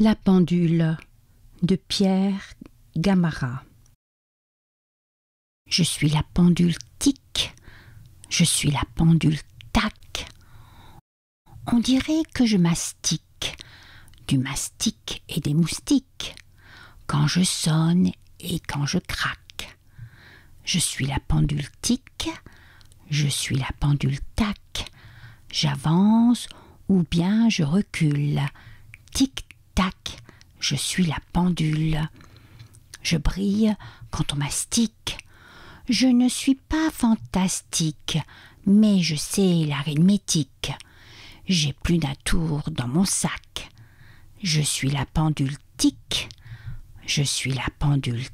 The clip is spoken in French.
La pendule de Pierre Gamara. Je suis la pendule tic, je suis la pendule tac. On dirait que je mastique, du mastic et des moustiques, quand je sonne et quand je craque. Je suis la pendule tic, je suis la pendule tac, j'avance ou bien je recule. Tic je suis la pendule. Je brille quand on mastique. Je ne suis pas fantastique, mais je sais l'arithmétique. J'ai plus d'un tour dans mon sac. Je suis la pendule tic. Je suis la pendule